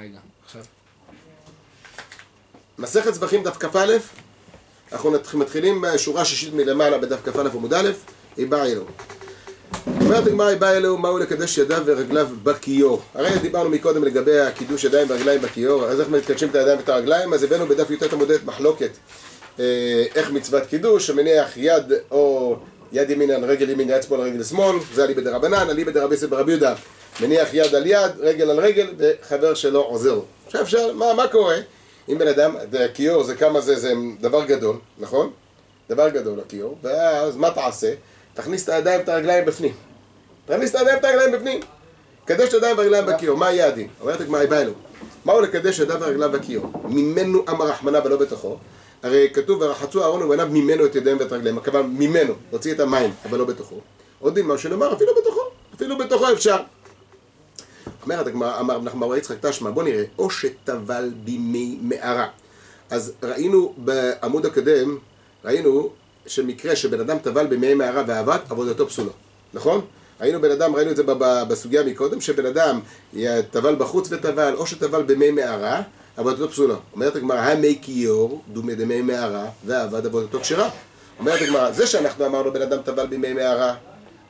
רגע, עכשיו. מסכת זבחים דף כ"א, אנחנו מתחילים בשורה שישית מלמעלה בדף כ"א עמוד א', איבא אלוהו. אומרת הגמרא איבא אלוהו מהו לקדש ידיו ורגליו בכיור. הרי דיברנו מקודם לגבי הקידוש ידיים ורגליים בכיור, אז איך מקדשים את הידיים ואת הרגליים? אז הבאנו בדף י"ט עמוד מחלוקת אה, איך מצוות קידוש, שמניח יד או יד ימין על רגל ימין, יד שמאל על רגל שמאל, זה אליבא דרבנן, אליבא דרבי יוסף ברבי יהודה, מניח יד על יד, רגל על רגל, וחבר שלו עוזר. עכשיו אפשר, מה, מה קורה? אם בן אדם, הכיור זה כמה זה, זה דבר גדול, נכון? דבר גדול הכיור, ואז מה תעשה? תכניס את הידיים ואת הרגליים בפנים. תכניס את הידיים ואת הרגליים בפנים. קדש את הידיים והרגליים בכיור, מה יהיה הדין? אומרת הגמרא, בא אלו. מהו לקדש ידיו והרגליו בכיור? ממנו אמר רחמנא ולא בתוכו. הרי כתוב, ורחצו אהרון ובניו ממנו את ידיהם ואת רגליהם. הכוונה ממנו, להוציא את המים, אבל לא בתוכו. עוד דין מה שנאמר, אפילו בתוכו. אפילו בתוכו אפשר. אומרת הגמרא, אמר נחמן בר יצחק תשמע, בוא נראה, או שטבל בימי מערה. אז ראינו בעמוד הקודם, ראינו שמקרה שבן אדם טבל בימי מערה ועבד, עבודתו פסולה, נכון? ראינו בן אדם, ראינו את זה בסוגיה מקודם, שבן אדם טבל בחוץ וטבל, או שטבל בימי מערה, עבודתו פסולה. אומרת הגמרא, המי כיור, דומי דמי מערה, ועבד עבודתו כשרה. אומרת הגמרא, זה שאנחנו אמרנו בן אדם טבל בימי מערה,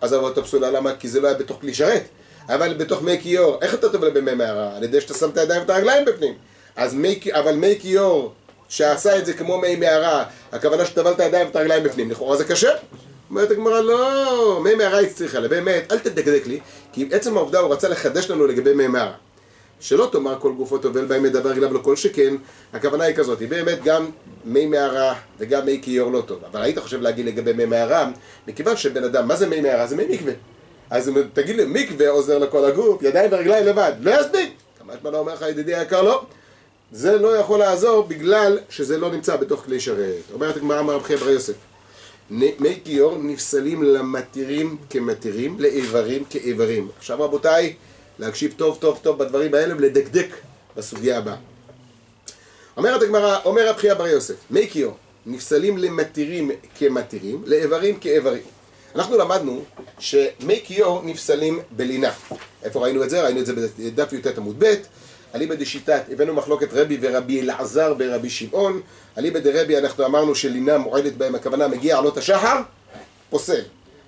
אז עבודתו פסולה, למה? כי זה לא היה בתוך כלי שרת. אבל בתוך מי כיור, איך אתה טובל במי מערה? על ידי שאתה שם את הידיים ואת הרגליים בפנים. אז מי, אבל מי כיור שעשה את זה כמו מי מערה, הכוונה שטבל את הידיים ואת הרגליים בפנים, לכאורה זה קשה. אומרת הגמרא, לא, מי מערה הצליחה באמת, אל תדקדק לי, כי עצם העובדה הוא רצה לחדש לנו לגבי מי מערה. שלא תאמר כל גופו טובל בהם מדבר רגליו לא כל שכן, הכוונה היא כזאת, היא באמת גם מי מערה וגם מי כיור לא טוב. אבל היית חושב להגיד לגבי מי מערה, מכיוון שבן אדם, מה זה מי מערה? זה מי מקווה. אז תגיד לי, מקווה עוזר לכל הגוף, ידיים ורגליים לבד, לא יספיק. זמן לא אומר לך ידידי היקר, לא. זה לא יכול לעזור בגלל שזה לא נמצא בתוך כלי שרת. אומרת הגמרא אמר רב חייא בר יוסף, מי כיור נפסלים למתירים כמתירים, לאיברים כאיברים. עכשיו רבותיי, להקשיב טוב טוב טוב בדברים האלה ולדקדק בסוגיה הבאה. אומרת הגמרא, אומר רב חייא בר יוסף, מי כיור נפסלים למתירים כמתירים, לאיברים כאיברים. אנחנו למדנו שמי כיור נפסלים בלינה. איפה ראינו את זה? ראינו את זה בדף י"ט עמוד ב', אליבא דשיטת, הבאנו מחלוקת רבי ורבי אלעזר ברבי שמעון, אליבא דרבי אנחנו אמרנו שלינה מועדת בהם, הכוונה מגיע עלות השחר, פוסל.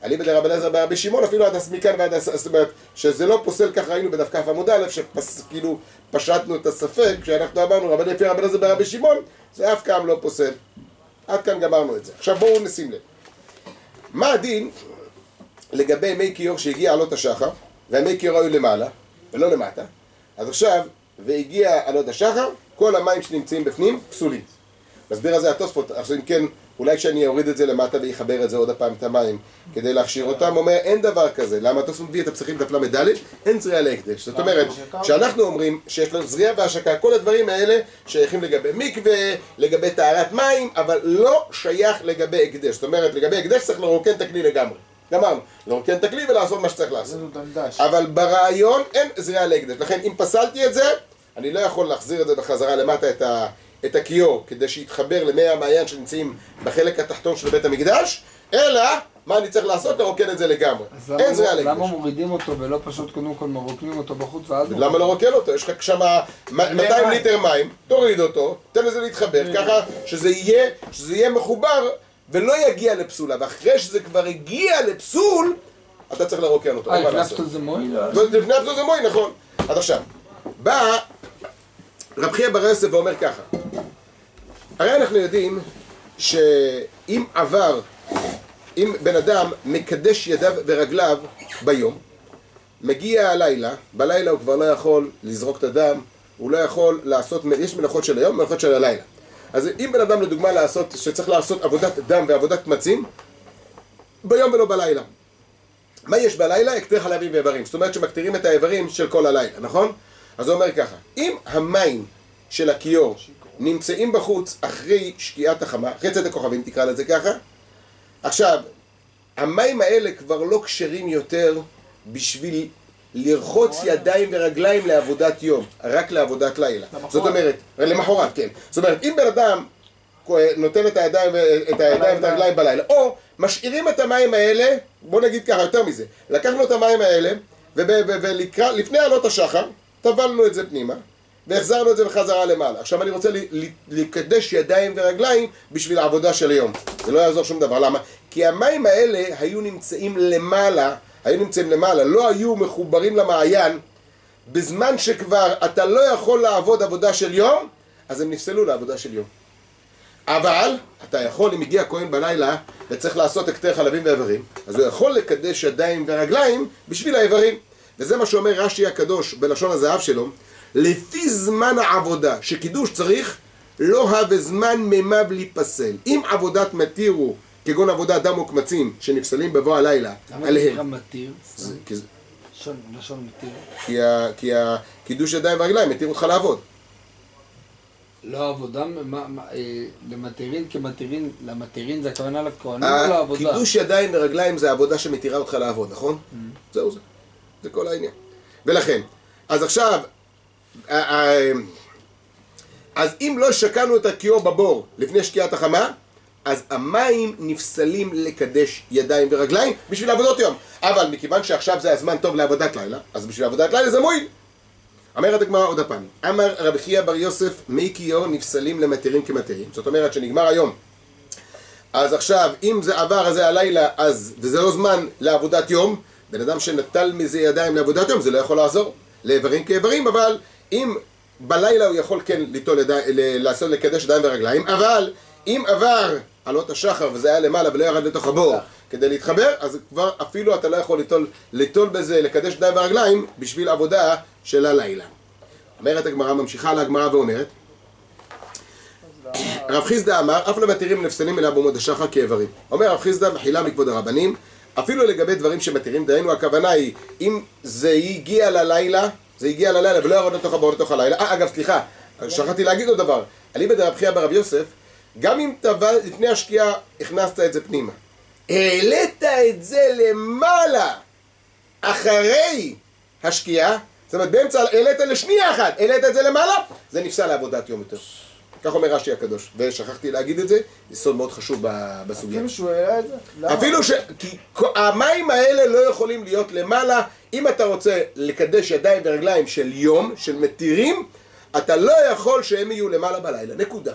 אליבא דרבי אלעזר ברבי שמעון, אפילו עד מכאן ועד הס... זאת אומרת, שזה לא פוסל, כך ראינו בדף כ עמוד א', שכאילו פשטנו את הספק, כשאנחנו אמרנו רבי לפי רבי אלעזר ברבי שמעון, זה אף פעם לא פוסל. עד כאן גמרנו את זה. עכשיו בואו נשים לב. מה הדין לגבי מי כיור שהגיע עלות השחר, והמי כיור היו למעלה, ולא למטה, אז עכשיו, והגיע עלות השחר, כל המים שנמצאים בפנים פסולים. מסביר על זה התוספות, עכשיו אם כן, אולי כשאני אוריד את זה למטה ויחבר את זה עוד הפעם את המים כדי להכשיר אותם, אומר אין דבר כזה, למה התוספות מביא את הפסחים דף ל"ד, אין זריעה להקדש, זאת אומרת, כשאנחנו אומרים שיש לנו זריעה והשקה, כל הדברים האלה שייכים לגבי מקווה, לגבי טהרת מים, אבל לא שייך לגבי הקדש, זאת אומרת, לגבי הקדש צריך לרוקן את הכלי לגמרי, גמרנו, לרוקן את הכלי ולעשות מה שצריך לעשות. דש. אבל ברעיון אין זריעה להקדש. לכן אם פסלתי את זה, אני לא יכול להחזיר את זה בחזרה למטה את, ה, את הכיור כדי שיתחבר למי המעיין שנמצאים בחלק התחתון של בית המקדש, אלא מה אני צריך לעשות? לרוקן את זה לגמרי. אין זריעה למה, למה להקדש. מורידים אותו ולא פשוט קודם כל מרוקנים אותו בחוץ ואז... למה לא רוקן אותו? יש לך שם 200 מים. ליטר מים, תוריד אותו, תן לזה להתחבר, ככה שזה יהיה, שזה יהיה מחובר ולא יגיע לפסולה, ואחרי שזה כבר הגיע לפסול, אתה צריך לרוקן אותו. אה, לפני. הפסול זה מועיל? לפני הפסול זה מועיל, נכון. אז עכשיו, בא רב חייא בר יוסף ואומר ככה, הרי אנחנו יודעים שאם עבר, אם בן אדם מקדש ידיו ורגליו ביום, מגיע הלילה, בלילה הוא כבר לא יכול לזרוק את הדם, הוא לא יכול לעשות, יש מלאכות של היום, מלאכות של הלילה. אז אם בן אדם לדוגמה לעשות, שצריך לעשות עבודת דם ועבודת קמצים, ביום ולא בלילה. מה יש בלילה? הקטר חלבים ואיברים. זאת אומרת שמקטירים את האיברים של כל הלילה, נכון? אז הוא אומר ככה, אם המים של הכיור נמצאים בחוץ אחרי שקיעת החמה, אחרי צאת הכוכבים תקרא לזה ככה, עכשיו, המים האלה כבר לא כשרים יותר בשביל לרחוץ ידיים ורגליים לעבודת יום, רק לעבודת לילה. זאת אומרת, למחרת, כן. זאת אומרת, אם בן אדם נותן את הידיים, את הידיים ואת הרגליים בלילה, או משאירים את המים האלה, בוא נגיד ככה, יותר מזה, לקחנו את המים האלה, ולפני עלות השחר, טבלנו את זה פנימה, והחזרנו את זה בחזרה למעלה. עכשיו אני רוצה לקדש ידיים ורגליים בשביל העבודה של היום. זה לא יעזור שום דבר. למה? כי המים האלה היו נמצאים למעלה, היו נמצאים למעלה, לא היו מחוברים למעיין, בזמן שכבר אתה לא יכול לעבוד עבודה של יום, אז הם נפסלו לעבודה של יום. אבל אתה יכול, אם הגיע כהן בלילה וצריך לעשות הקטר חלבים ואיברים, אז הוא יכול לקדש ידיים ורגליים בשביל האיברים. וזה מה שאומר רש"י הקדוש בלשון הזהב שלו, לפי זמן העבודה, שקידוש צריך לא הווה זמן מימיו להיפסל. אם עבודת מתיר הוא, כגון עבודת דם וקמצים, שנפסלים בבוא הלילה, למה זה עליהם. נקרא מתיר? זה- זה- לשון- מתיר. כי הקידוש ידיים ורגליים מתיר אותך לעבוד. לא עבודה, אה, למתירין כמתירין, למתירין זה הכוונה לכהנים או לעבודה? הקידוש ידיים ורגליים זה עבודה שמתירה אותך לעבוד, נכון? זהו זה. זה כל העניין. ולכן, אז עכשיו, אז אם לא שקענו את הכיור בבור לפני שקיעת החמה, אז המים נפסלים לקדש ידיים ורגליים בשביל עבודות יום. אבל מכיוון שעכשיו זה הזמן טוב לעבודת לילה, אז בשביל עבודת לילה זה מועיל. אומרת הגמרא עוד הפעם, אמר רבי חייא בר יוסף, מי כיור נפסלים למתירים כמתירים. זאת אומרת שנגמר היום. אז עכשיו, אם זה עבר, אז זה הלילה, אז, וזה לא זמן לעבודת יום, בן אדם שנטל מזה ידיים לעבודת יום, זה לא יכול לעזור. לאיברים כאיברים, אבל אם בלילה הוא יכול כן ליטול ידיים, ל- לעשות לקדש ידיים ורגליים, אבל אם עבר עלות השחר וזה היה למעלה ולא ירד לתוך הבור כדי להתחבר, אז כבר אפילו אתה לא יכול ליטול, ליטול בזה, לקדש ידיים ורגליים בשביל עבודה של הלילה. אומרת הגמרא, ממשיכה להגמרא ואומרת, רב חיסדא אמר, אף לא מתירים נפסלים אלא בעמוד השחר כאיברים. אומר רב חיסדא, מחילה מכבוד הרבנים, אפילו לגבי דברים שמתירים, דהיינו הכוונה היא, אם זה הגיע ללילה, זה הגיע ללילה ולא ירד לתוך הבור לתוך הלילה, אה, אגב, סליחה, שכחתי להגיד עוד דבר, אליבא דרב חייא ברב יוסף, גם אם טבל לפני השקיעה, הכנסת את זה פנימה. העלית את זה למעלה, אחרי השקיעה, זאת אומרת באמצע, העלית לשנייה אחת, העלית את זה למעלה, זה נפסל לעבודת יום יותר. כך אומר רש"י הקדוש, ושכחתי להגיד את זה, יסוד מאוד חשוב בסוגיה. אפילו שהוא העלה את זה? אפילו ש... כי המים האלה לא יכולים להיות למעלה, אם אתה רוצה לקדש ידיים ורגליים של יום, של מתירים, אתה לא יכול שהם יהיו למעלה בלילה, נקודה.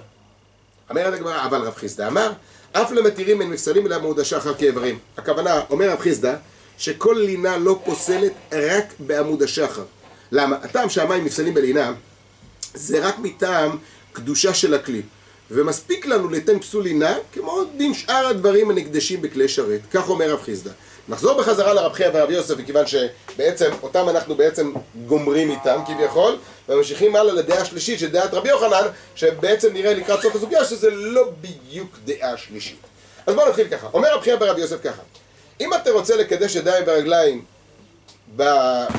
אומרת הגמרא, אבל רב חיסדא אמר, אף למתירים אין מפסלים אלא מעמוד השחר כאיברים. הכוונה, אומר רב חיסדא, שכל לינה לא פוסלת רק בעמוד השחר. למה? הטעם שהמים נפסלים בלינה, זה רק מטעם קדושה של הכלי. ומספיק לנו ליתן פסול לינה, כמו דין שאר הדברים הנקדשים בכלי שרת. כך אומר רב חיסדא. נחזור בחזרה לרב חייא ורב יוסף, מכיוון שבעצם אותם אנחנו בעצם גומרים איתם כביכול, וממשיכים הלאה לדעה שלישית, של דעת רבי יוחנן, שבעצם נראה לקראת סוף הסוגיה שזה לא בדיוק דעה שלישית. אז בואו נתחיל ככה. אומר רב חייא ברב יוסף ככה, אם אתה רוצה לקדש ידיים ורגליים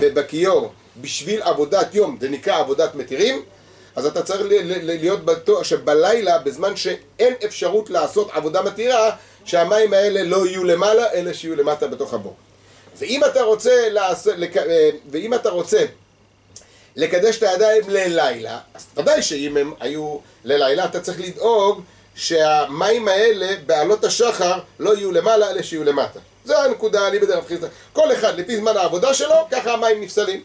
בכיור בשביל עבודת יום, זה נקרא עבודת מתירים, אז אתה צריך להיות בטוח שבלילה, בזמן שאין אפשרות לעשות עבודה מתירה, שהמים האלה לא יהיו למעלה, אלא שיהיו למטה בתוך הבור. ואם אתה רוצה לעשות, לק- אה, ואם אתה רוצה לקדש את הידיים ללילה, אז ודאי שאם הם היו ללילה, אתה צריך לדאוג שהמים האלה בעלות השחר לא יהיו למעלה, אלא שיהיו למטה. זו הנקודה, אני בדרך חיסדא. כל אחד לפי זמן העבודה שלו, ככה המים נפסלים.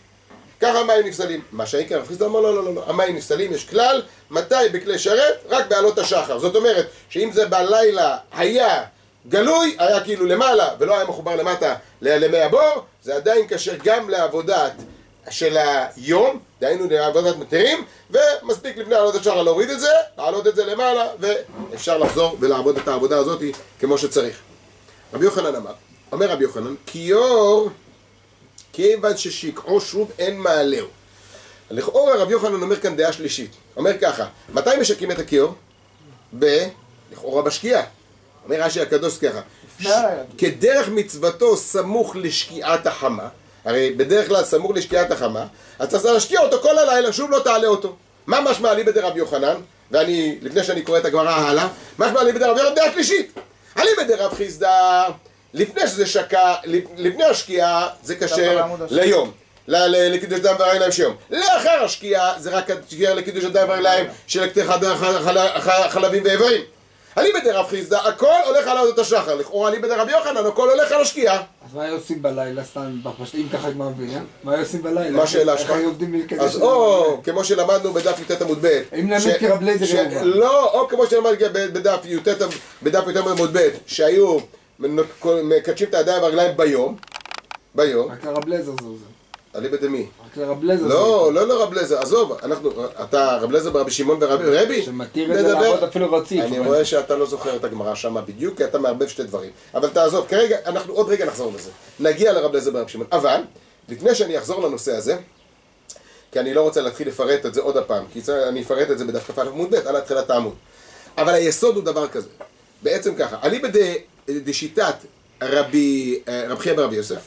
ככה המים נפסלים. מה שהעיקר רב חיסדא אמר, לא, לא, לא, לא, המים נפסלים, יש כלל, מתי בכלי שרת? רק בעלות השחר. זאת אומרת, שאם זה בלילה היה גלוי, היה כאילו למעלה, ולא היה מחובר למטה למי הבור, זה עדיין קשה גם לעבודת של היום, דהיינו לעבודת מתירים, ומספיק לפני עלות השחר להוריד את זה, להעלות את זה למעלה, ואפשר לחזור ולעבוד את העבודה הזאת כמו שצריך. רבי יוחנן אמר, אומר רבי יוחנן, כיור כיוון ששקעו שוב אין מעלהו. לכאורה רבי יוחנן אומר כאן דעה שלישית. אומר ככה, מתי משקים את הכיור? ב... לכאורה בשקיעה. אומר רש"י הקדוש ככה. כדרך מצוותו סמוך לשקיעת החמה, הרי בדרך כלל סמוך לשקיעת החמה, אז צריך להשקיע אותו כל הלילה, שוב לא תעלה אותו. מה משמע לי בדרב יוחנן? ואני, לפני שאני קורא את הגמרא הלאה, משמע לי בדרב יוחנן דעה שלישית. אני בדרב חיסדא, לפני שזה שקע, לפני השקיעה זה כשר. ליום. ל- ל- לקידוש דם ורגליים של יום. לאחר השקיעה זה רק השקיעה לקידוש הדם ורגליים של הקטי חד- חל- חל- חלבים ואיברים. אליבא דרב חיסדא, הכל הולך על עבודת השחר. לכאורה אליבא דרבי יוחנן, הכל הולך על השקיעה. אז מה היו עושים בלילה, סתם, בפשט, אם ככה גמר מבינה? מה היו עושים בלילה? מה השאלה שלך? איך היו עובדים מלקדש? אז או, כמו שלמדנו בדף י"ט עמוד ב', אם ש- כרב לייזר. לא, או כמו שלמדנו בדף י"ט בדף י"ט עמוד ב', שהיו מקדשים את הידיים והרגליים ביום, ביום, רק לרב לזר זה. אליבא דמי. רק לרב לזר לא, לא לרב לזר, עזוב, אנחנו, אתה רב לזר ברבי שמעון ורבי רבי? שמתיר את זה. לעבוד אפילו רציף. אני רואה שאתה לא זוכר את הגמרא שמה בדיוק, כי אתה מערבב שתי דברים. אבל תעזוב, כרגע, אנחנו עוד רגע נחזור לזה. נגיע לרב לזר ברבי שמעון. אבל, לפני שאני אחזור לנושא הזה, כי אני לא רוצה להתחיל לפרט את זה עוד הפעם, כי אני אפרט את זה בדף כ"א עמוד ב' על התחילת העמוד. אבל היסוד הוא דבר כזה. בעצם ככה, אליבא דשיטת רבי אה, רב חייא ברבי יוסף,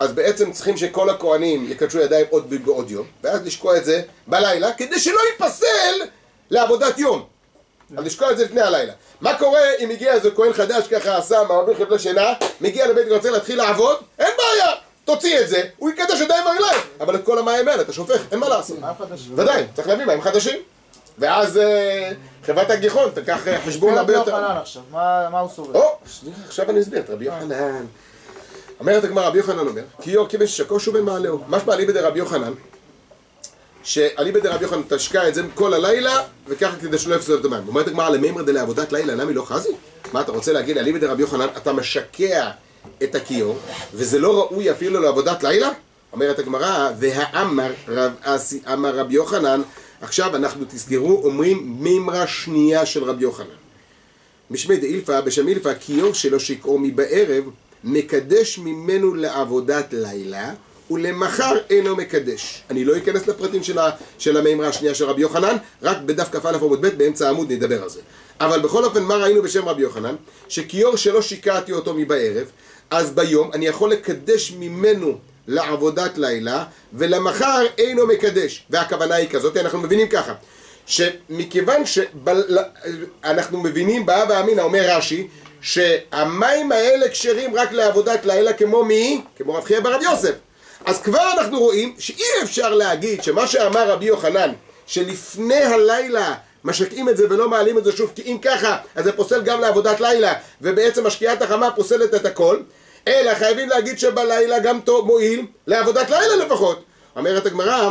אז בעצם צריכים שכל הכוהנים יקדשו ידיים עוד בעוד יום, ואז לשקוע את זה בלילה, כדי שלא ייפסל לעבודת יום. אז לשקוע את זה לפני הלילה. מה קורה אם הגיע איזה כהן חדש ככה עשה מערבים חבלי שינה, מגיע לבית ורוצה להתחיל לעבוד? אין בעיה! תוציא את זה, הוא יקדש ידיים ברגליים. אבל את כל המים האלה אתה שופך, אין מה לעשות. ודאי, צריך להביא מים חדשים. ואז אה, חברת הגיחון תיקח אה, חשבון הרבה רבי יותר... יוחנן עכשיו, מה הוא סובר? או, עכשיו אני אסביר את רבי יוחנן. אומרת הגמרא, רבי יוחנן אומר, כי יור כיבן ששקוש ובן מעלהו. משמע אליבא דרבי יוחנן, שאליבא דרבי יוחנן תשקע את זה כל הלילה, וככה כדי שלא יפסול את המים. אומרת הגמרא, למימרא דלעבודת לילה, נמי לא חזי? מה אתה רוצה להגיד, אליבא דרבי יוחנן, אתה משקע את הכיור, וזה לא ראוי אפילו לעבודת לילה? אומרת הגמרא, והאמר רב אסי אמר רבי יוחנן, עכשיו אנחנו תזכרו, אומרים מימרה שנייה של רבי יוחנן. משמי דאילפא בשם אילפא כיור שלו שקעו מבערב מקדש ממנו לעבודת לילה ולמחר אינו מקדש. אני לא אכנס לפרטים של, ה, של המימרה השנייה של רבי יוחנן, רק בדף כ"א עמוד ב' באמצע העמוד נדבר על זה. אבל בכל אופן, מה ראינו בשם רבי יוחנן? שכיור שלא שיקעתי אותו מבערב, אז ביום אני יכול לקדש ממנו לעבודת לילה, ולמחר אינו מקדש. והכוונה היא כזאת, אנחנו מבינים ככה, שמכיוון שאנחנו מבינים בהווה אמינא, אומר רש"י, שהמים האלה כשרים רק לעבודת לילה כמו מי? כמו רב חייא ברב יוסף. אז כבר אנחנו רואים שאי אפשר להגיד שמה שאמר רבי יוחנן, שלפני הלילה משקים את זה ולא מעלים את זה שוב, כי אם ככה, אז זה פוסל גם לעבודת לילה, ובעצם השקיעת החמה פוסלת את הכל, אלא חייבים להגיד שבלילה גם טוב מועיל לעבודת לילה לפחות. אומרת הגמרא,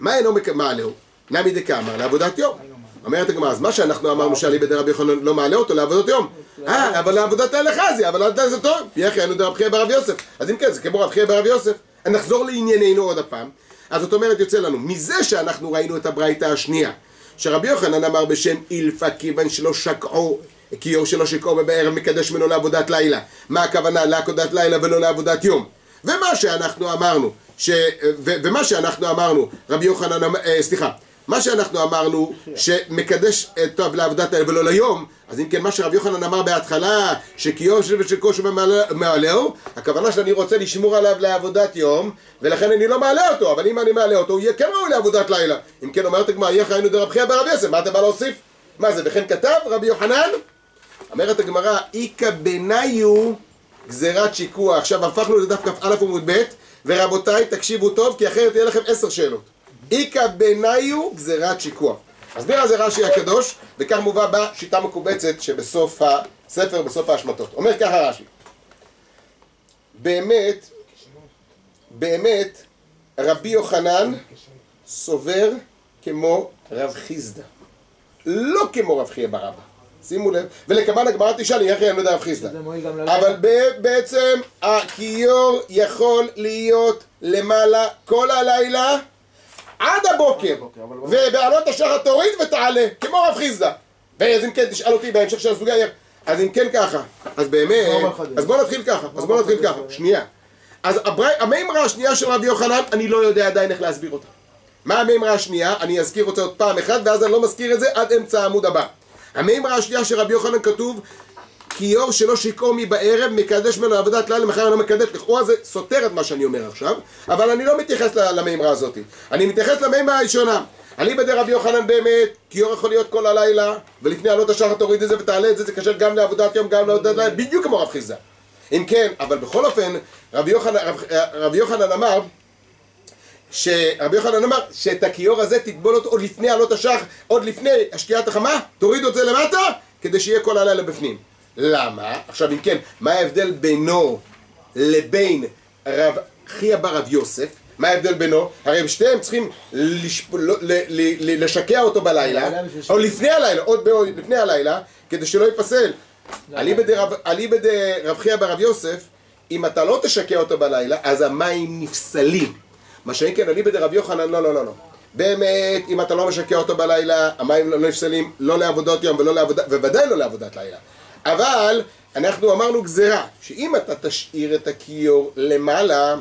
מה אינו מעלהו? נמי דקאמר, לעבודת יום. אומרת הגמרא, אז מה שאנחנו אמרנו שאליבא דרבי יוחנן לא מעלה אותו לעבודת יום. אה, אבל לעבודת לילה חזי, אבל עדיין זה טוב. יחי אנו דרב חייא ברב יוסף. אז אם כן, זה כמו רב חייא ברב יוסף. נחזור לענייננו עוד הפעם. אז זאת אומרת, יוצא לנו, מזה שאנחנו ראינו את הברייתא השנייה, שרבי יוחנן אמר בשם אילפא כיוון שלא שקעו, כיור שלא שקעו ובערב מקדש ממנו לעבודת לילה. מה הכוונה לעבודת לילה ולא לעבודת יום? ומה שאנחנו אמרנו, ש... ו... ומה שאנחנו אמרנו, רבי יוחנן, אמר- אה, סליחה, מה שאנחנו אמרנו, שמקדש אה, טוב לעבודת לילה ולא ליום, אז אם כן, מה שרבי יוחנן אמר בהתחלה, שכיום של ושכושר מעלהו, הכוונה שאני רוצה לשמור עליו לעבודת יום, ולכן אני לא מעלה אותו, אבל אם אני מעלה אותו, הוא יהיה כן ראוי לעבודת לילה. אם כן, אומרת הגמרא, יהיה חיינו דרב חייא ברב יוסף, מה אתה בא להוסיף? מה זה, וכן כתב רבי יוחנן? אומרת הגמרא, איכא בניו גזירת שיקוע. עכשיו הפכנו לדף כ"א עמוד ב', ורבותיי, תקשיבו טוב, כי אחרת יהיה לכם עשר שאלות. איכא בניו גזירת שיקוע. מסביר על זה רש"י הקדוש, וכך מובא בשיטה מקובצת שבסוף הספר, בסוף ההשמטות. אומר ככה רש"י, באמת, באמת, רבי יוחנן סובר כמו רב חיסדא, לא כמו רב חייא ברבא. שימו לב, ולקמן הגמרא תשאל, איך אני לא יודע רב חיסדא. אבל בעצם הכיור יכול להיות למעלה כל הלילה עד הבוקר, ובעלות השחר תוריד ותעלה, כמו רב חיסדא. ואז אם כן תשאל אותי בהמשך של הסוגיה, אז אם כן ככה, אז באמת. אז בוא נתחיל ככה, אז בוא נתחיל ככה, שנייה. אז המימרה השנייה של רבי יוחנן, אני לא יודע עדיין איך להסביר אותה. מה המימרה השנייה? אני אזכיר אותה עוד פעם אחת, ואז אני לא מזכיר את זה עד אמצע העמוד הבא. המימרה השנייה של רבי יוחנן כתוב כיור שלא שיקעו מבערב מקדש ממנו עבודת לילה מחר אינו מקדש. לכאורה זה סותר את מה שאני אומר עכשיו אבל אני לא מתייחס למימרה הזאת. אני מתייחס למימרה הראשונה. אליבא דרבי יוחנן באמת כיור יכול להיות כל הלילה ולפני עלות השחר תוריד את זה ותעלה את זה זה קשר גם לעבודת יום גם לעבודת לילה. בדיוק כמו רב חיסדא. אם כן אבל בכל אופן רבי יוחנן, רב, רבי יוחנן אמר שרבי יוחנן אמר שאת הכיור הזה תטבול אותו עוד לפני עלות השח, עוד לפני השקיעת החמה, תוריד את זה למטה, כדי שיהיה כל הלילה בפנים. למה? עכשיו אם כן, מה ההבדל בינו לבין רב חייא בר רב יוסף? מה ההבדל בינו? הרי הם שתיהם צריכים לשפ... לא- ל... ל... ל... לשקע אותו בלילה, או לפני הלילה, עוד ב... לפני הלילה, כדי שלא ייפסל. אליבא דרב- אליבא דרב חייא ברב יוסף, אם אתה לא תשקע אותו בלילה, אז המים נפסלים. מה שאין כן, אליבא דרב יוחנן, לא, לא, לא, לא. באמת, אם אתה לא משקע אותו בלילה, המים לא לא נפסלים לא לעבודות יום ולא לעבודה, ובוודאי לא לעבודת לילה. אבל אנחנו אמרנו גזירה, שאם אתה תשאיר את הכיור למעלה,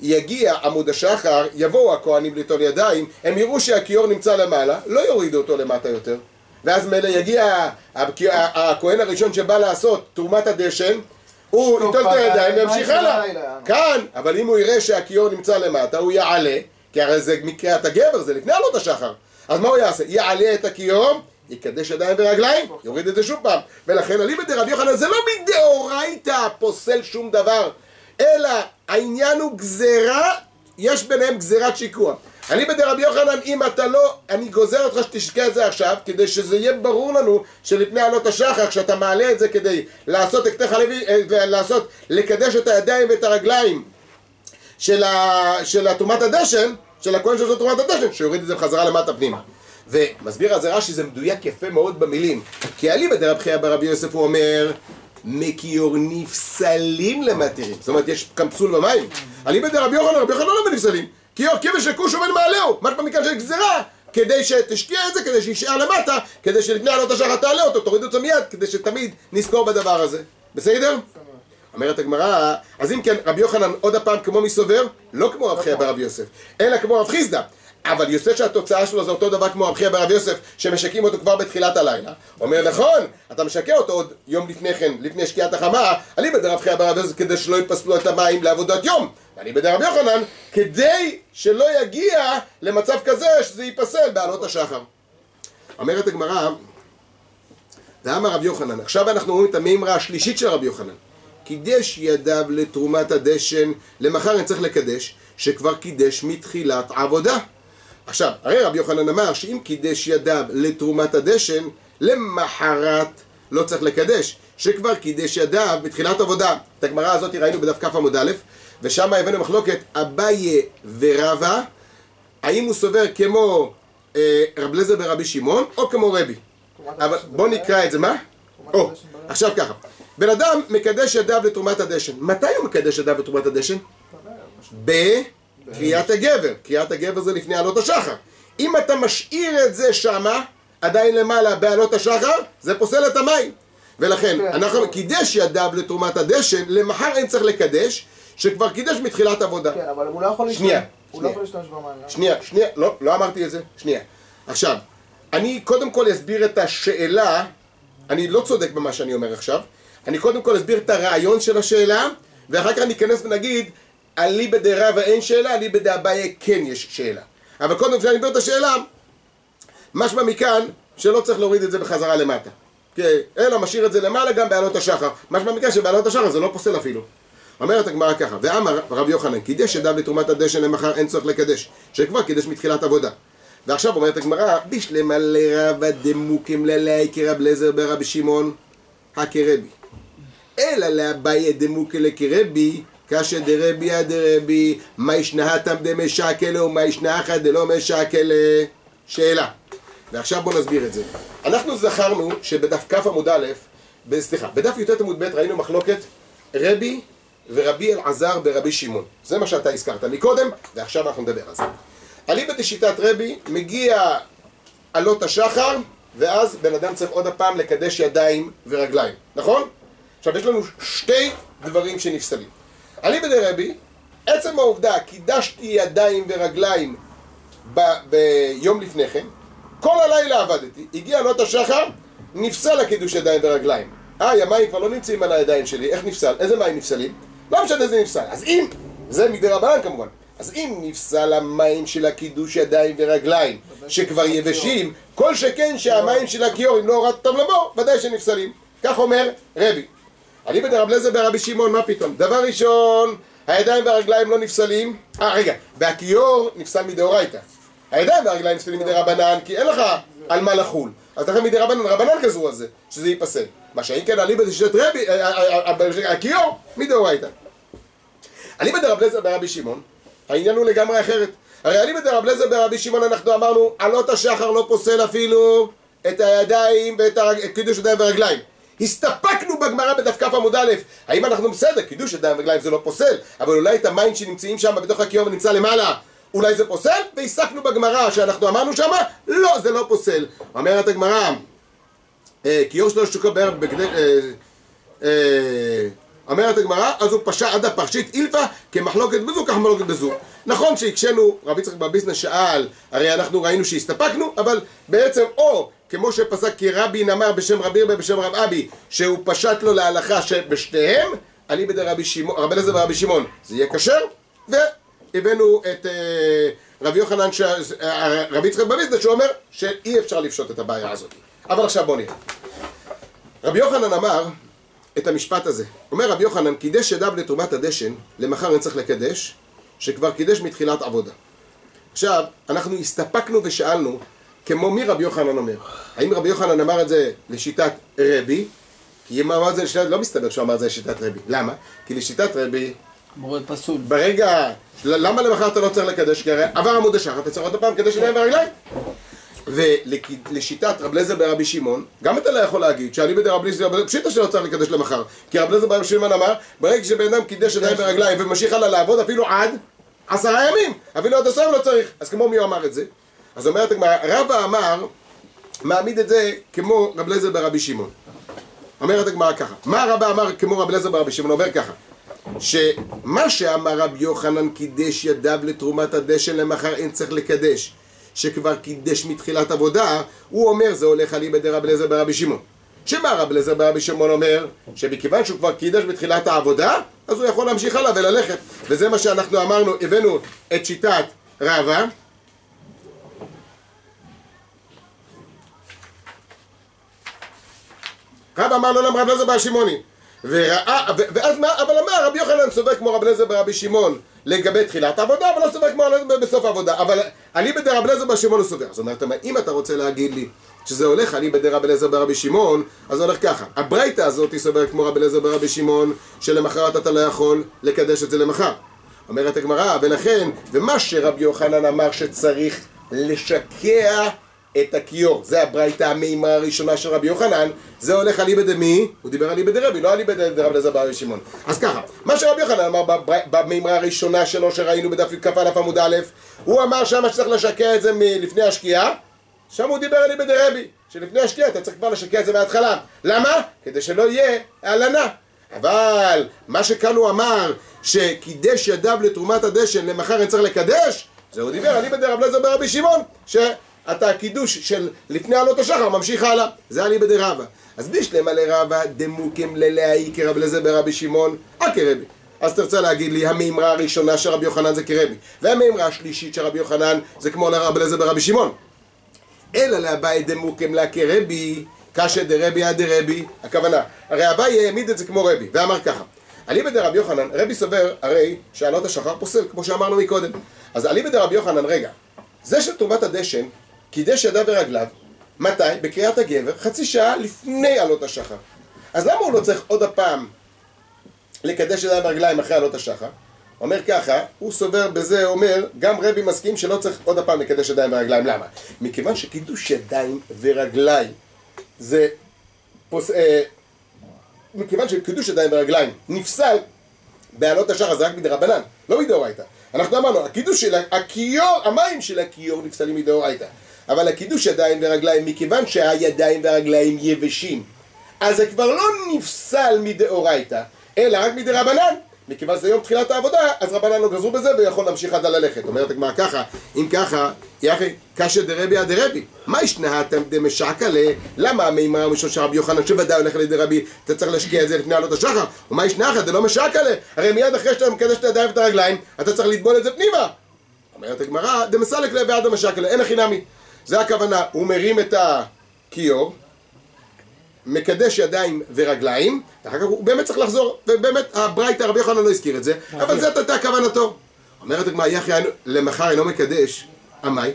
יגיע עמוד השחר, יבואו הכהנים ליטול ידיים, הם יראו שהכיור נמצא למעלה, לא יורידו אותו למטה יותר. ואז מילא יגיע הכ- הכהן הראשון שבא לעשות תרומת הדשן, הוא טוב, ייטול את הידיים וימשיך הלאה. כאן, אבל אם הוא יראה שהכיור נמצא למטה, הוא יעלה, כי הרי זה מקריאת הגבר, זה לפני עלות השחר. אז מה הוא יעשה? יעלה את הכיור, יקדש ידיים ורגליים, יוריד את זה שוב פעם. ולכן אליבא דרבי יוחנן זה לא מדאורייתא פוסל שום דבר, אלא העניין הוא גזירה, יש ביניהם גזירת שיקוע. אליבא דרבי יוחנן, אם אתה לא, אני גוזר אותך שתשקע את זה עכשיו, כדי שזה יהיה ברור לנו שלפני עלות השחר, כשאתה מעלה את זה כדי לעשות אקטך הלוי, אה, לעשות, לקדש את הידיים ואת הרגליים של, ה, של התרומת הדשן, של הכהן שעושה תרומת הדשן, שיוריד את זה בחזרה למטה פנימה. ומסביר על זה רש"י, זה מדויק יפה מאוד במילים. כי אליבא דרב חייא ברבי יוסף הוא אומר, מכיור נפסלים למתירים. זאת אומרת, יש כאן פסול במים. אליבא דרבי יוחנן, רבי יוחנן לא אומר נפסלים. כיור כבש שכוש עומד מעלהו. משמע מכאן של גזירה. כדי שתשקיע את זה, כדי שיישאר למטה, כדי שלפני עלות השחר תעלה אותו, תוריד אותו מיד, כדי שתמיד נזכור בדבר הזה. בסדר? אומרת הגמרא, אז אם כן, רבי יוחנן עוד הפעם כמו מי סובר? לא כמו רב חייא ברבי יוסף, אלא כמו רב חיסדא. אבל יוצא שהתוצאה שלו זה אותו דבר כמו רב חייא ברבי יוסף, שמשקים אותו כבר בתחילת הלילה. אומר נכון, אתה משקע אותו עוד יום לפני כן, לפני שקיעת החמה, אני בדרב חייא ברבי יוסף כדי שלא יפסלו את המים לעבודת יום. ואני בדרב יוחנן, כדי שלא יגיע למצב כזה שזה ייפסל בעלות השחר. אומרת הגמרא, ואמר רב יוחנן, עכשיו אנחנו רואים את המימרה השלישית של רבי יוחנן. קידש ידיו לתרומת הדשן, למחר אני צריך לקדש, שכבר קידש מתחילת עבודה. עכשיו, הרי רבי יוחנן אמר שאם קידש ידיו לתרומת הדשן, למחרת לא צריך לקדש, שכבר קידש ידיו בתחילת עבודה. את הגמרא הזאת ראינו בדף כ עמוד א', ושם הבאנו מחלוקת אביי ורבא, האם הוא סובר כמו אה, רב לזר ורבי שמעון, או כמו רבי. אבל בוא נקרא את זה, מה? או, עכשיו ככה, בן אדם מקדש ידיו לתרומת הדשן. מתי הוא מקדש ידיו לתרומת הדשן? בקריאת הגבר. קריאת הגבר זה לפני עלות השחר. אם אתה משאיר את זה שמה, עדיין למעלה בעלות השחר, זה פוסל את המים. ולכן, אנחנו קידש ידיו לתרומת הדשן, למחר אין צריך לקדש, שכבר קידש מתחילת עבודה. כן, אבל הוא לא יכול להשתמש. שנייה, הוא לא שנייה. יכול להשתמש במים. למה? שנייה, שנייה, לא, לא אמרתי את זה, שנייה. עכשיו, אני קודם כל אסביר את השאלה, אני לא צודק במה שאני אומר עכשיו, אני קודם כל אסביר את הרעיון של השאלה, ואחר כך ניכנס ונגיד, אליבא דרבא אין שאלה, אליבא דאביי כן יש שאלה. אבל קודם כשאני אסביר את השאלה, משמע מכאן שלא צריך להוריד את זה בחזרה למטה. אלא משאיר את זה למעלה גם בעלות השחר. משמע מכאן שבעלות השחר זה לא פוסל אפילו. אומרת הגמרא ככה, ואמר רב יוחנן, קידש ידיו לתרומת הדשן למחר אין צורך לקדש, שכבר קידש מתחילת עבודה. ועכשיו אומרת הגמרא, בשלמה לרבא דמוקים ללאי כרב לזר ברבי שמעון הכרבי. אלא לאביי דמוקי לכרבי, קשא דרבי דרבי, מה ישנאתם דמשקלה ומה ישנאך דלא משקלה. שאלה. ועכשיו בואו נסביר את זה. אנחנו זכרנו שבדף כ עמוד א', סליחה, בדף י"ט עמוד ב' ראינו מחלוקת רבי ורבי אלעזר ברבי שמעון. זה מה שאתה הזכרת מקודם, ועכשיו אנחנו נדבר על זה. אליבא דשיטת רבי, מגיע עלות השחר, ואז בן אדם צריך עוד הפעם לקדש ידיים ורגליים, נכון? עכשיו יש לנו שתי דברים שנפסלים. אליבא דרבי, עצם העובדה, קידשתי ידיים ורגליים ב- ביום לפני כן, כל הלילה עבדתי, הגיע עלות השחר, נפסל הקידוש ידיים ורגליים. אה, המים כבר לא נמצאים על הידיים שלי, איך נפסל? איזה מים נפסלים? לא משנה איזה נפסל. אז אם, זה מדי רבנן כמובן, אז אם נפסל המים של הקידוש ידיים ורגליים, שכבר יבשים, כל שכן שהמים של הכיור, אם לא הורדת אותם לבור, ודאי שנפסלים. כך אומר רבי. אני בדרב לזר ברבי שמעון, מה פתאום? דבר ראשון, הידיים והרגליים לא נפסלים. אה, רגע, והכיור נפסל מדאורייתא. הידיים והרגליים נפסלים מדי רבנן, כי אין לך על מה לחול. אז לכן מדי רבנן, רבנן חזרו על זה, שזה ייפסל. מה שאם כן אליבא דשיטת רבי, אה, אה, אה, הכיור, מדאורייתא. אליבא דרב לזר ברבי שמעון, העניין הוא לגמרי אחרת. הרי אליבא דרב לזר ברבי שמעון אנחנו אמרנו, עלות השחר לא פוסל אפילו את הידיים ואת קידוש ידיים ורגליים. הסתפקנו בגמרא בדף כ עמוד א', האם אנחנו בסדר, קידוש ידיים ורגליים זה לא פוסל, אבל אולי את המים שנמצאים שם בתוך הכיור ונמצא למעלה, אולי זה פוסל? והסקנו בגמרא שאנחנו אמרנו שמה, לא, זה לא פוסל. אומרת הגמרא, אה, כיור שלו שוקו בערב בגדי... אה, אה, אומרת הגמרא, אז הוא פשע עד הפרשית אילפא כמחלוקת בזו, כך מחלוקת בזו. נכון שהקשינו, רבי יצחק בביסנא שאל, הרי אנחנו ראינו שהסתפקנו, אבל בעצם או כמו שפסק כרבין אמר בשם רבי ירבה בשם רב אבי, שהוא פשט לו להלכה שבשתיהם, אני בדי רבי שמעון, רבי אליעזר ורבי שמעון, זה יהיה כשר, והבאנו את רבי יוחנן, רבי יצחק בביסנא, שהוא אומר שאי אפשר לפשוט את הבעיה הזאת. אבל עכשיו בוא נראה. רבי יוחנן אמר את המשפט הזה. אומר רבי יוחנן, קידש ידיו לתרומת הדשן, למחר אני צריך לקדש, שכבר קידש מתחילת עבודה. עכשיו, אנחנו הסתפקנו ושאלנו, כמו מי רבי יוחנן אומר? האם רבי יוחנן אמר את זה לשיטת רבי? כי אם אמר את זה לשיטת, לא מסתבר שהוא אמר את זה לשיטת רבי. למה? כי לשיטת רבי, להיות פסול. ברגע, למה למחר אתה לא צריך לקדש? כי הרי עבר עמוד השחר, אתה צריך עוד פעם לקדש ידיים ורגליים. ולשיטת רב לזר ברבי שמעון, גם אתה לא יכול להגיד שאני בדי רב לזר, פשיטה שלא צריך לקדש למחר. כי רב לזר ברבי שמעון אמר, ברגע שבן אדם קידש ידיים ורגליים וממשיך הלאה לעבוד אפילו עד עשרה ימים, אפילו עד עשרה ימים לא צריך. אז כמו מי אמר את זה? אז אומרת הגמרא, רבא אמר, מעמיד את זה כמו רב לזר ברבי שמעון. אומרת הגמרא ככה, מה רבא אמר כמו רב לזר ברבי שמעון? אומר ככה, שמה שאמר רבי יוחנן קידש ידיו לתרומת הדשן למחר אין צריך לקדש שכבר קידש מתחילת עבודה הוא אומר זה הולך על איבא דרב אליעזר ברבי שמעון. שמה רב אליעזר ברבי שמעון אומר? שמכיוון שהוא כבר קידש בתחילת העבודה אז הוא יכול להמשיך הלאה וללכת. וזה מה שאנחנו אמרנו הבאנו את שיטת רבא. רב אמר למה רב אליעזר בר שמעוני? וראה, ואז מה, אבל אמר רבי יוחנן סובר כמו רב אליעזר ברבי שמעון לגבי תחילת העבודה, אבל לא סובר כמו רב בסוף העבודה, אבל אליבא דרב אליעזר בר שמעון הוא סובר. זאת אומרת, אם אתה רוצה להגיד לי שזה הולך אליבא דרב אליעזר ברבי שמעון, אז זה הולך ככה. הברייתא הזאת סוברת כמו רב אליעזר ברבי שמעון, שלמחרת אתה לא יכול לקדש את זה למחר. אומרת הגמרא, ולכן, ומה שרבי יוחנן אמר שצריך לשקע את הכיור, זה הברייתא המימה הראשונה של רבי יוחנן, זה הולך אליבא דמי, הוא דיבר אליבא דרבי, לא אליבא דרב אליעזר ברבי שמעון. אז ככה, מה שרבי יוחנן אמר במימרה הראשונה שלו שראינו בדף כ"א עמוד א', הוא אמר שמה שצריך לשקע את זה מלפני השקיעה, שם הוא דיבר אליבא דרבי, שלפני השקיעה אתה צריך כבר לשקע את זה מההתחלה. למה? כדי שלא יהיה הלנה. אבל מה שכאן הוא אמר, שקידש ידיו לתרומת הדשן, למחר אין צריך לקדש, זה הוא דיבר, אני בדרב לזר ברבי שמעון, שאתה הקידוש של לפני עלות השחר ממשיך הלאה, זה אני בדרבה. אז בישלמה לרבה דמוקים ללאי כרב לזר ברבי שמעון, אה כרבי. אז תרצה להגיד לי, המימרה הראשונה של רבי יוחנן זה כרבי, והמימרה השלישית של רבי יוחנן זה כמו לרב לזר ברבי שמעון. אלא לאביי דמוקם לה כרבי, קשא דרבי עד דרבי, הכוונה, הרי אביי העמיד את זה כמו רבי, ואמר ככה, אליבא דרבי יוחנן, רבי סובר הרי שעלות השחר פוסל, כמו שאמרנו מקודם. אז אליבא דרבי יוחנן, רגע, זה של תרומת הדשן, קידש ידיו ורגליו, מתי? בקריאת הגבר, חצי שעה לפני עלות השחר. אז למה הוא לא צריך עוד הפעם לקדש ידיים ורגליים אחרי עלות השחר? אומר ככה, הוא סובר בזה, אומר, גם רבי מסכים שלא צריך עוד הפעם לקדש ידיים ורגליים, למה? מכיוון שקידוש ידיים ורגליים זה פוס... אה, מכיוון שקידוש ידיים ורגליים נפסל בעלות השחר זה רק מדרבנן, לא מדאורייתא. אנחנו אמרנו, הקידוש של הכיור, המים של הכיור נפסלים מדאורייתא. אבל הקידוש ידיים ורגליים, מכיוון שהידיים והרגליים יבשים, אז זה כבר לא נפסל מדאורייתא, אלא רק מדרבנן. מכיוון שזה יום תחילת העבודה, אז רבנן לא גזרו בזה ויכול להמשיך עד ללכת. אומרת הגמרא ככה, אם ככה, יחי, קשא דרבי עד דרבי. מה ישנאתם דמשקה ל... למה המימרה הראשון של רבי יוחנן, שוודאי הולך לידי רבי, אתה צריך להשקיע את זה לפני עלות השחר? ומה ישנאך דלא משקה ל... הרי מיד אחרי שאתה מקדש את הידיים ואת הרגליים, אתה צריך לטבול את זה פנימה. אומרת הגמרא, דמסלק ל... בעד המשקה ל... אין הכי נמי. זה הכוונה, הוא מרים את הכיור, מקדש ידיים ורגליים, ואחר כך הוא באמת צריך לחזור, ובאמת הברייתא רבי יוחנן לא הזכיר את זה, אבל זאת הייתה כוונתו. אומרת הגמרא, יחי למחר אינו מקדש, עמי.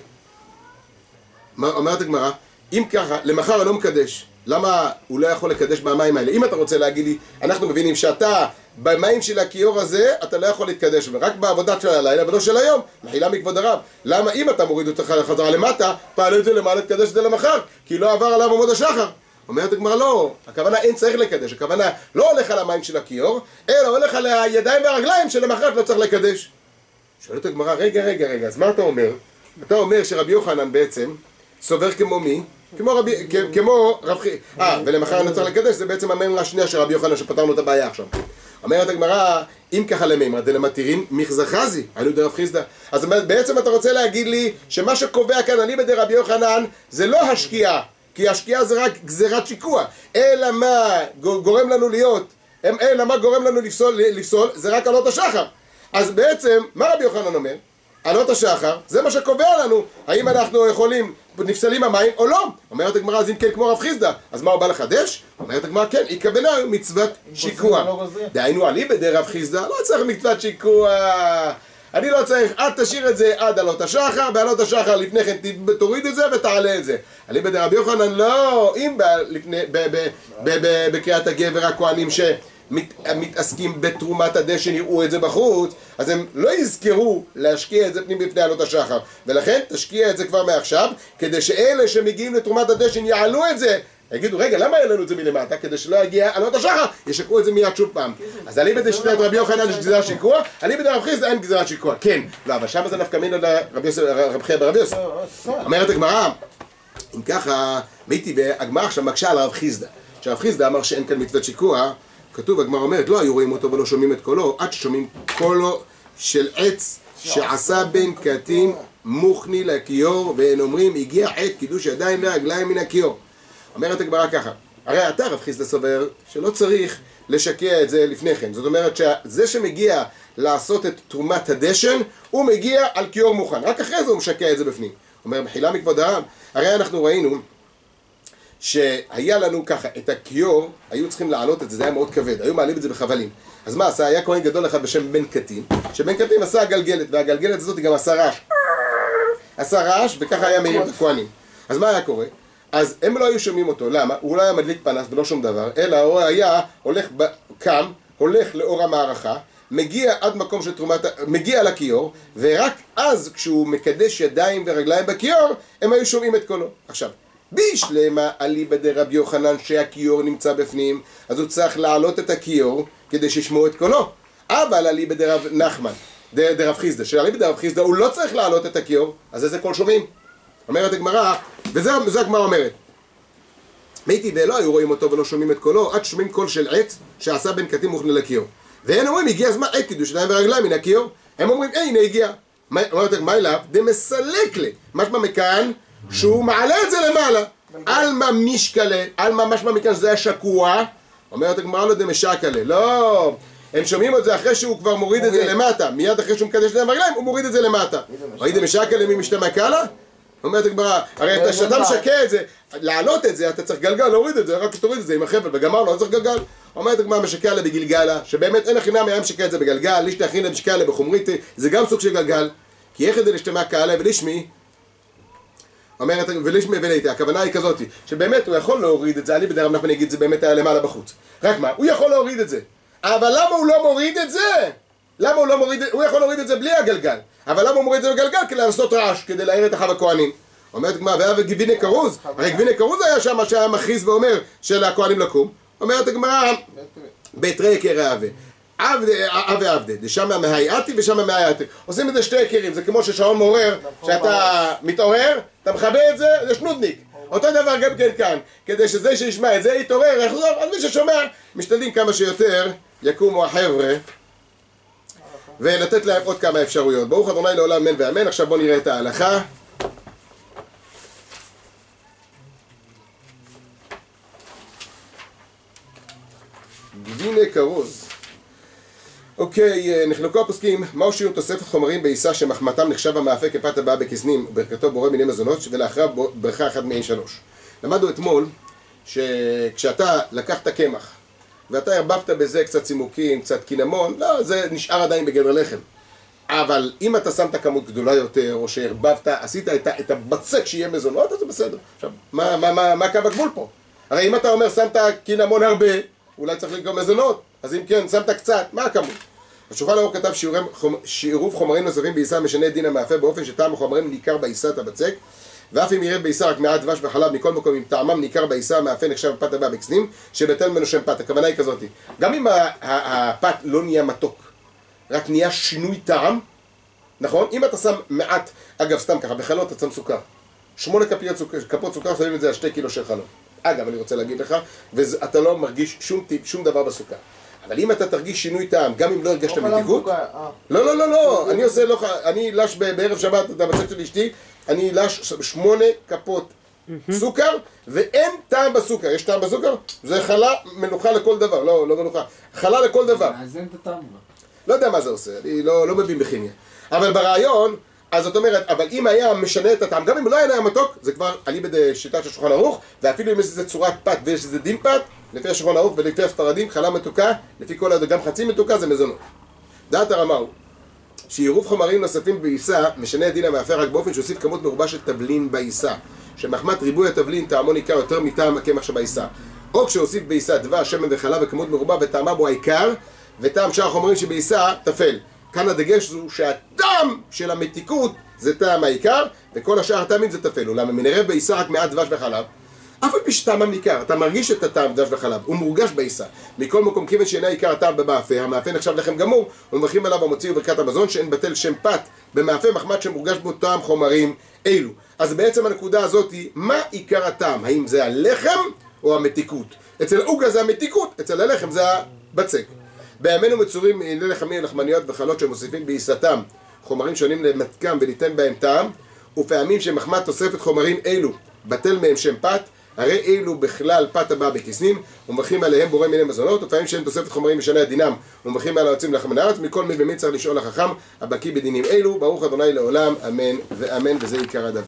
אומרת הגמרא, אם ככה, למחר לא מקדש. למה הוא לא יכול לקדש במים האלה? אם אתה רוצה להגיד לי, אנחנו מבינים שאתה, במים של הכיור הזה, אתה לא יכול להתקדש. רק בעבודת של הלילה ולא של היום. מחילה מכבוד הרב. למה אם אתה מוריד אותך חזרה למטה, תעלה את זה למעלה, תקדש את זה למחר. כי לא עבר עליו עמוד השחר. אומרת הגמרא לא, הכוונה אין צריך לקדש, הכוונה לא הולך על המים של הכיור, אלא הולך על הידיים והרגליים שלמחרת לא צריך לקדש. שואלת הגמרא, רגע, רגע, רגע, אז מה אתה אומר? אתה אומר שרבי יוחנן בעצם סובר כמו מי? כמו רבי, כמו רב חי... אה, ולמחר אני צריך לקדש, זה בעצם המימרה השנייה של רבי יוחנן שפתרנו את הבעיה עכשיו. אומרת הגמרא, אם ככה למימרא דלמתירין מיכזה חזי, היינו דרב חיסדא. אז בעצם אתה רוצה להגיד לי שמה שקובע כאן אני בדרבי יוחנן זה לא השקיעה, כי השקיעה זה רק גזירת שיקוע, אלא מה גורם לנו להיות, אלא מה גורם לנו לפסול, לפסול זה רק עלות השחר. אז בעצם, מה רבי יוחנן אומר? עלות השחר, זה מה שקובע לנו האם אנחנו יכולים, נפסלים המים או לא. אומרת הגמרא, אז אם כן כמו רב חיסדא, אז מה הוא בא לחדש? אומרת הגמרא, כן, יקבלה מצוות שיקוע. לא. דהיינו, אני בדרב חיסדא, לא צריך מצוות שיקוע. אני לא צריך, את תשאיר את זה עד עלות השחר, בעלות השחר לפני כן תוריד את זה ותעלה את זה. אני בדרבי יוחנן, לא, אם בקריאת הגבר הכהנים שמתעסקים בתרומת הדשן יראו את זה בחוץ, אז הם לא יזכרו להשקיע את זה פנים בפני עלות השחר. ולכן תשקיע את זה כבר מעכשיו, כדי שאלה שמגיעים לתרומת הדשן יעלו את זה. יגידו, רגע, למה העלינו את זה מלמטה? כדי שלא יגיע עלות השחר, ישקעו את זה מיד שוב פעם. אז אני בשיטת רבי יוחנן יש גזירת שיקוע, אני בדרב חיסדא אין גזירת שיקוע. כן, לא, אבל שם זה נפקא מינה לרבי יוסף, רב חייא ברבי יוסף. אומרת הגמרא, אם ככה, מייתי והגמרא עכשיו מקשה על הרב חיסדא. שהרב חיסדא אמר שאין כאן מצוות שיקוע, כתוב, הגמרא אומרת, לא היו רואים אותו ולא שומעים את קולו, עד ששומעים קולו של עץ שעשה בן קטין מוכני לכיור, והן אומרים, הגיע עת קידוש ידיים ורגליים מן הכיור. אומרת הגמרא ככה, הרי אתה רב חיסדא סובר שלא צריך לשקע את זה לפני כן, זאת אומרת שזה שמגיע לעשות את תרומת הדשן, הוא מגיע על כיור מוכן, רק אחרי זה הוא משקע את זה בפנים. אומר, מחילה מכבוד הרב, הרי אנחנו ראינו שהיה לנו ככה, את הכיור, היו צריכים להעלות את זה, זה היה מאוד כבד, היו מעלים את זה בחבלים. אז מה עשה? היה כהן גדול אחד בשם בן קטין, שבן קטין עשה גלגלת, והגלגלת הזאת גם עשה רעש. עשה רעש, וככה היה מעיר את הכהנים. אז מה היה קורה? אז הם לא היו שומעים אותו, למה? הוא לא היה מדליק פנס ולא שום דבר, אלא הוא היה הולך, ב... קם, הולך לאור המערכה, מגיע עד מקום של תרומת, מגיע לכיור, ורק אז כשהוא מקדש ידיים ורגליים בכיור, הם היו שומעים את קולו. עכשיו, בישלמה אליבא דרבי יוחנן שהכיור נמצא בפנים, אז הוא צריך להעלות את הכיור כדי שישמעו את קולו. אבל אליבא דרב נחמן, דרב חיסדא, שאליבא דרב חיסדא הוא לא צריך להעלות את הכיור, אז איזה קול שומעים? אומרת הגמרא, וזה זה הגמרא אומרת. מתי ולא היו רואים אותו ולא שומעים את קולו, עד שומעים קול של עץ שעשה בן קטין מוכנה לכיור. והם אומרים, הגיע הזמן, עת קידוש ידיים ורגליים מן הכיור. הם אומרים, "אה, הנה הגיע. אומרת הגמרא אליו, דמסלק לי. משמע מכאן שהוא מעלה את זה למעלה. עלמא משקלה, עלמא משמע מכאן שזה היה שקוע. אומרת הגמרא לא דמשקלה. לא. הם שומעים את זה אחרי שהוא כבר מוריד את זה למטה. מיד אחרי שהוא מקדש ידיים ורגליים, הוא מוריד את זה למטה. ראית דמשקלה ממשתמע קלה? אומרת הגמרא, הרי אתה- כשאתה משקה את זה, להעלות את זה, אתה צריך גלגל, להוריד את זה, רק תוריד את זה עם החבל, וגמר לא צריך גלגל. אומרת הגמרא, משקה לה בגלגלה, שבאמת אין החינם היה משקה את זה בגלגל, לישתא הכינה משקה לה בחומרית, זה גם סוג של גלגל. כי איך זה לשתמה קהלה ולשמי, אומרת, ולשמי וליתא, הכוונה היא כזאת, שבאמת הוא יכול להוריד את זה, אני בדרך כלל אגיד, זה באמת היה למעלה בחוץ. רק מה, הוא יכול להוריד את זה. אבל למה הוא לא מוריד את זה? למה הוא לא מוריד, הוא יכול להוריד את זה בלי הגלגל. אבל למה הוא מוריד את זה בגלגל? כדי לעשות רעש, כדי להעיר את אחיו הכהנים. אומרת הגמרא, והיה וגביני כרוז, הרי גביני כרוז היה שם שהיה מכריז ואומר של הכהנים לקום. אומרת הגמרא, בית רי יקרי עבה. עבה עבדה, דשם מהייעתי ושם מהייעתי. עושים את זה שתי יקרים, זה כמו ששעון מעורר, שאתה מתעורר, אתה מכבה את זה, זה שנודניק. אותו דבר גם כן כאן, כדי שזה שישמע את זה יתעורר, יחזור, אז מי ששומע, משתדלים כמה שיותר, יקומו החבר'ה, ולתת להם עוד כמה אפשרויות. ברוך ה' לעולם אמן ואמן, עכשיו בואו נראה את ההלכה. גביני כרוז. אוקיי, אה, נחלקו הפוסקים, מהו שיעור תוספת חומרים בעיסה שמחמתם נחשב המאפה כפת הבאה בכסנים, ברכתו בורא מיני מזונות, ולאחריו ברכה אחת מעין שלוש. למדנו אתמול, שכשאתה לקחת קמח, ואתה ערבבת בזה קצת צימוקים, קצת קינמון, לא, זה נשאר עדיין בגדר לחם. אבל אם אתה שמת כמות גדולה יותר, או שערבבת, עשית את, את הבצק שיהיה מזונות, אז זה בסדר. עכשיו, מה, מה, מה, מה קו הגבול פה? הרי אם אתה אומר שמת קינמון הרבה, אולי צריך לקרוא מזונות, אז אם כן, שמת קצת, מה הכמות? השולחן ערוך כתב שעירוב חומרים נוספים בעיסה משנה דין המאפה באופן שטעם החומרים ניכר בעיסת הבצק ואף אם ירד בעיסה רק מעט דבש וחלב מכל מקום אם טעמם ניכר בעיסה המאפה נחשב פת הבא בקסנים שבטל ממנו שם פת, הכוונה היא כזאת גם אם הפת לא נהיה מתוק רק נהיה שינוי טעם נכון? אם אתה שם מעט, אגב סתם ככה, בחלות אתה שם סוכר. שמונה כפיות סוכר, כפות סוכר שמים את זה על שתי קילו של חלום אגב, אני רוצה להגיד לך, ואתה לא מרגיש שום, טיפ, שום דבר בסוכר אבל אם אתה תרגיש שינוי טעם, גם אם לא הרגשת מתיקות אה. לא, לא, לא, לא, אני עושה, לא, אני לש ב- בערב שבת, את הבצק של אשתי, אני לש שמונה כפות סוכר, ואין טעם בסוכר. יש טעם בסוכר? זה חלה מנוחה לכל דבר, לא, לא מנוחה, חלה לכל דבר. מאזן את הטעם. לא יודע מה זה עושה, אני לא, לא מבין בכימיה. אבל ברעיון, אז זאת אומרת, אבל אם היה משנה את הטעם, גם אם לא היה מתוק, זה כבר אליבא דשיטה של שולחן ערוך, ואפילו אם יש איזה צורת פת ויש איזה דין פת, לפי השולחן ערוך ולפי הספרדים, חלה מתוקה, לפי כל הדו, גם חצי מתוקה זה מזונות. דעת הרמה הוא, שעירוב חומרים נוספים בעיסה משנה את דין המאפה רק באופן שהוסיף כמות מרובה של תבלין בעיסה, שמחמת ריבוי התבלין טעמו ניכר יותר מטעם הקמח שבעיסה. או כשהוסיף בעיסה דבש, שמן וחלב בכמות מרובה וטעמה בו העיקר, וטעם שאר החומרים שבעיסה טפל. כאן הדגש הוא שהטעם של המתיקות זה טעם העיקר, וכל השאר הטעמים זה טפל. אולם אם נראה בעיסה רק מעט דבש וחלב, אף על פי שטעמם ניכר, אתה מרגיש את הטעם דבש וחלב, הוא מורגש בעיסה. מכל מקום, כיוון שאינה עיקר הטעם במאפה, המאפה נחשב לחם גמור, ומברכים עליו המוציא וברכת המזון, שאין בטל שם פת במאפה מחמד שמורגש בו טעם חומרים אלו. אז בעצם הנקודה הזאת היא, מה עיקר הטעם? האם זה הלחם או המתיקות? אצל העוגה זה המתיקות, אצל הלחם זה הבצק. בימינו מצורים מיני לחמים, לחמניות וחלות שמוסיפים בעיסתם חומרים שונים למתקם וניתן בהם טעם, ופעמים שמחמת תוספת חומרים אלו בטל מהם שם פת, הרי אלו בכלל פת הבאה בכיסנים, ומברכים עליהם בורא מיני מזונות, ופעמים שאין תוספת חומרים משנה את דינם, ומברכים על היוצאים לחם מן הארץ, מכל מי ומי צריך לשאול החכם, הבקיא בדינים אלו, ברוך אדוני לעולם, אמן ואמן, וזה עיקר הדבר.